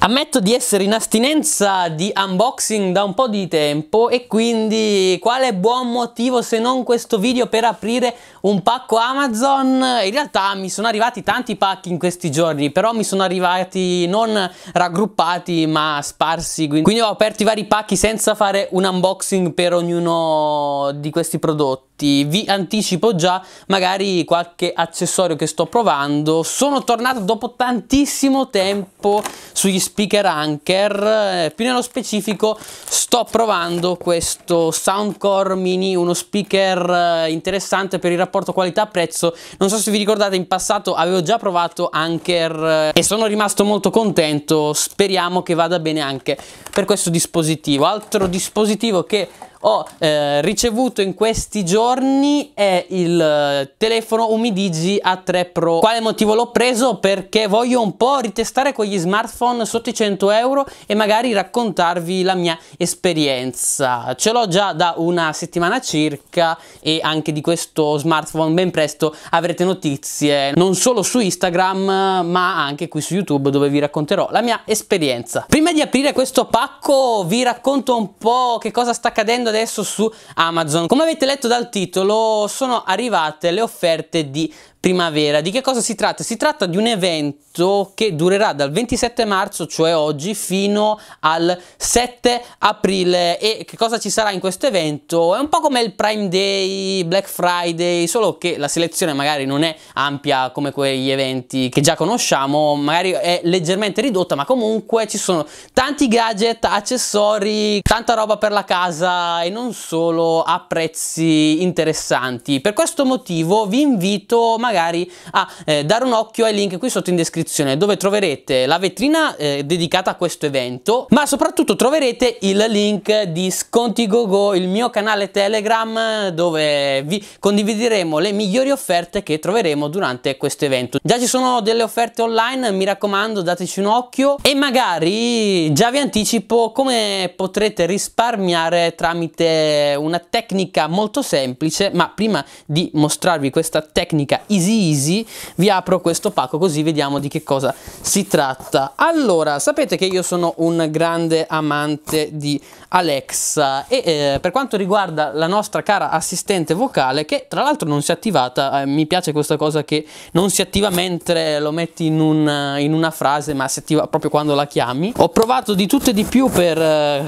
Ammetto di essere in astinenza di unboxing da un po' di tempo e quindi quale buon motivo se non questo video per aprire un pacco Amazon? In realtà mi sono arrivati tanti pacchi in questi giorni, però mi sono arrivati non raggruppati ma sparsi, quindi ho aperto i vari pacchi senza fare un unboxing per ognuno di questi prodotti. Vi anticipo già magari qualche accessorio che sto provando. Sono tornato dopo tantissimo tempo sugli speaker Anker eh, più nello specifico sto provando questo Soundcore Mini uno speaker eh, interessante per il rapporto qualità prezzo non so se vi ricordate in passato avevo già provato Anker eh, e sono rimasto molto contento. Speriamo che vada bene anche per questo dispositivo. Altro dispositivo che ho eh, ricevuto in questi giorni è il eh, telefono Umidigi A3 Pro. Quale motivo l'ho preso? Perché voglio un po' ritestare con gli smartphone sotto i 100 euro e magari raccontarvi la mia esperienza. Ce l'ho già da una settimana circa e anche di questo smartphone ben presto avrete notizie non solo su Instagram ma anche qui su YouTube dove vi racconterò la mia esperienza. Prima di aprire questo pacco vi racconto un po' che cosa sta accadendo adesso su Amazon. Come avete letto dal titolo sono arrivate le offerte di primavera. Di che cosa si tratta? Si tratta di un evento che durerà dal 27 marzo, cioè oggi, fino al 7 aprile. E che cosa ci sarà in questo evento? È un po' come il Prime Day, Black Friday, solo che la selezione magari non è ampia come quegli eventi che già conosciamo, magari è leggermente ridotta, ma comunque ci sono tanti gadget, accessori, tanta roba per la casa e non solo a prezzi interessanti. Per questo motivo vi invito magari a eh, dare un occhio ai link qui sotto in descrizione dove troverete la vetrina eh, dedicata a questo evento ma soprattutto troverete il link di Sconti GoGo il mio canale Telegram dove vi condivideremo le migliori offerte che troveremo durante questo evento. Già ci sono delle offerte online mi raccomando dateci un occhio e magari già vi anticipo come potrete risparmiare tramite una tecnica molto semplice ma prima di mostrarvi questa tecnica easy easy vi apro questo pacco così vediamo di che cosa si tratta. Allora sapete che io sono un grande amante di Alexa e eh, per quanto riguarda la nostra cara assistente vocale che tra l'altro non si è attivata eh, mi piace questa cosa che non si attiva mentre lo metti in, un, in, una frase ma si attiva proprio quando la chiami. Ho provato di tutto e di più per eh,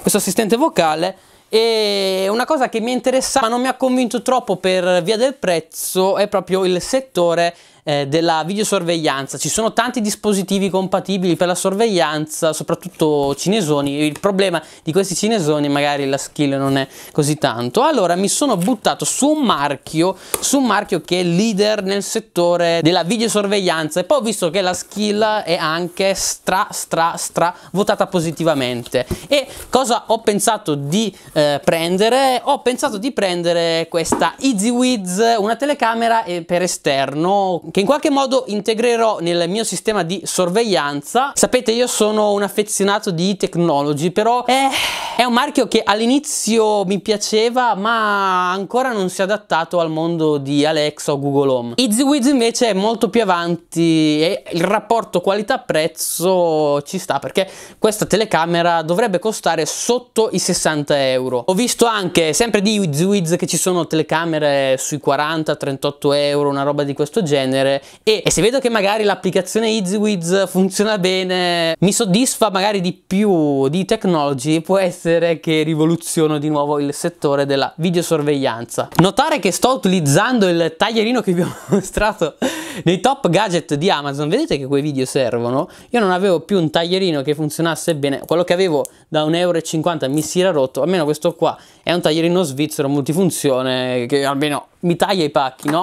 questo assistente vocale e una cosa che mi interessa ma non mi ha convinto troppo per via del prezzo è proprio il settore eh, della videosorveglianza. Ci sono tanti dispositivi compatibili per la sorveglianza, soprattutto cinesoni. Il problema di questi cinesoni magari la skill non è così tanto. Allora mi sono buttato su un marchio, su un marchio che è leader nel settore della videosorveglianza e poi ho visto che la skill è anche stra stra stra votata positivamente. E cosa ho pensato di eh, prendere? Ho pensato di prendere questa EasyWiz, una telecamera eh, per esterno in qualche modo integrerò nel mio sistema di sorveglianza. Sapete, io sono un affezionato di technology, però è, è un marchio che all'inizio mi piaceva, ma ancora non si è adattato al mondo di Alexa o Google Home. EasyWiz invece è molto più avanti e il rapporto qualità-prezzo ci sta perché questa telecamera dovrebbe costare sotto i 60 euro. Ho visto anche sempre di EasyWiz che ci sono telecamere sui 40-38 euro, una roba di questo genere genere e, e se vedo che magari l'applicazione EasyWiz funziona bene, mi soddisfa magari di più di technology, può essere che rivoluziono di nuovo il settore della videosorveglianza. Notare che sto utilizzando il taglierino che vi ho mostrato nei top gadget di Amazon, vedete che quei video servono? Io non avevo più un taglierino che funzionasse bene, quello che avevo da 1,50 euro mi si era rotto, almeno questo qua è un taglierino svizzero multifunzione che almeno mi taglia i pacchi, no?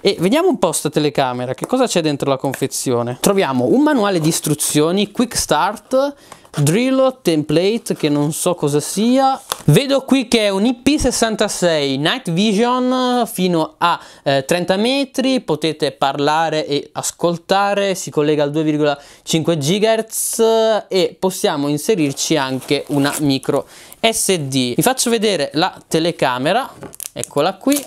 E vediamo un po' sta telecamera, che cosa c'è dentro la confezione? Troviamo un manuale di istruzioni, quick start, Drillo template che non so cosa sia vedo qui che è un IP66 night vision fino a eh, 30 metri potete parlare e ascoltare si collega al 2,5 GHz e possiamo inserirci anche una micro SD vi faccio vedere la telecamera eccola qui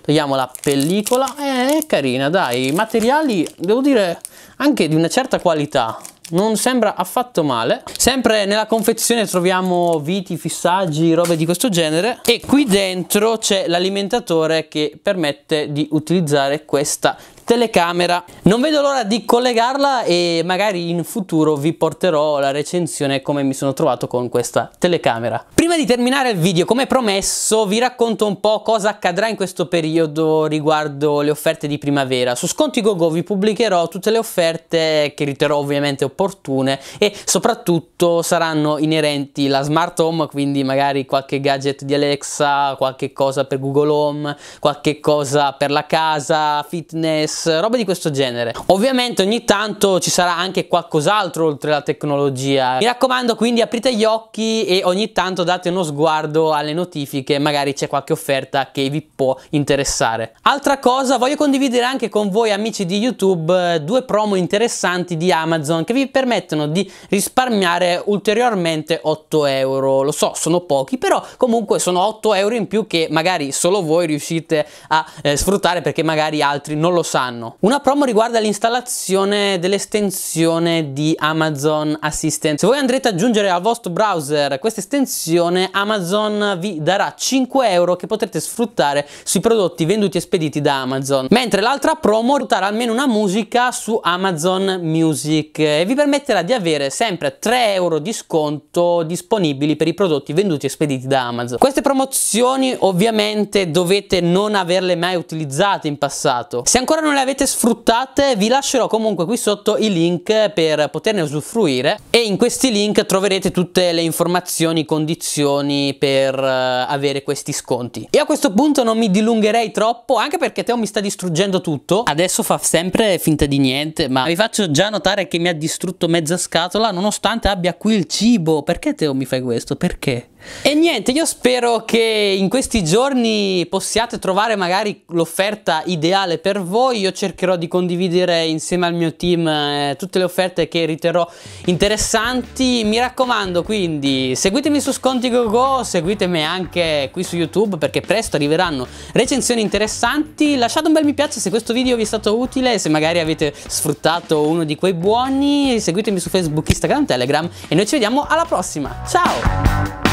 togliamo la pellicola. È carina dai. I materiali devo dire anche di una certa qualità. Non sembra affatto male. Sempre nella confezione troviamo viti fissaggi robe di questo genere. E qui dentro c'è l'alimentatore che permette di utilizzare questa telecamera. Non vedo l'ora di collegarla e magari in futuro vi porterò la recensione come mi sono trovato con questa telecamera. Prima di terminare il video come promesso vi racconto un po' cosa accadrà in questo periodo riguardo le offerte di primavera. Su Sconti GoGo vi pubblicherò tutte le offerte che riterrò ovviamente opportune e soprattutto saranno inerenti la smart home quindi magari qualche gadget di Alexa qualche cosa per Google Home qualche cosa per la casa fitness fitness, di questo genere. Ovviamente ogni tanto ci sarà anche qualcos'altro oltre la tecnologia. Mi raccomando quindi aprite gli occhi e ogni tanto date uno sguardo alle notifiche, magari c'è qualche offerta che vi può interessare. Altra cosa, voglio condividere anche con voi amici di YouTube due promo interessanti di Amazon che vi permettono di risparmiare ulteriormente 8 euro. Lo so, sono pochi, però comunque sono 8 euro in più che magari solo voi riuscite a eh, sfruttare perché magari altri non lo sanno anno. Una promo riguarda l'installazione dell'estensione di Amazon Assistant. Se voi andrete ad aggiungere al vostro browser questa estensione, Amazon vi darà 5 euro che potrete sfruttare sui prodotti venduti e spediti da Amazon. Mentre l'altra promo ruoterà almeno una musica su Amazon Music e vi permetterà di avere sempre 3 euro di sconto disponibili per i prodotti venduti e spediti da Amazon. Queste promozioni ovviamente dovete non averle mai utilizzate in passato. Se ancora non le avete sfruttate vi lascerò comunque qui sotto i link per poterne usufruire e in questi link troverete tutte le informazioni, condizioni per uh, avere questi sconti. E a questo punto non mi dilungherei troppo anche perché Teo mi sta distruggendo tutto. Adesso fa sempre finta di niente ma vi faccio già notare che mi ha distrutto mezza scatola nonostante abbia qui il cibo. Perché Teo mi fai questo? Perché? E niente, io spero che in questi giorni possiate trovare magari l'offerta ideale per voi. Io cercherò di condividere insieme al mio team eh, tutte le offerte che riterrò interessanti. Mi raccomando, quindi seguitemi su Sconti GoGo, seguitemi anche qui su YouTube perché presto arriveranno recensioni interessanti. Lasciate un bel mi piace se questo video vi è stato utile, se magari avete sfruttato uno di quei buoni. Seguitemi su Facebook, Instagram, Telegram e noi ci vediamo alla prossima. Ciao!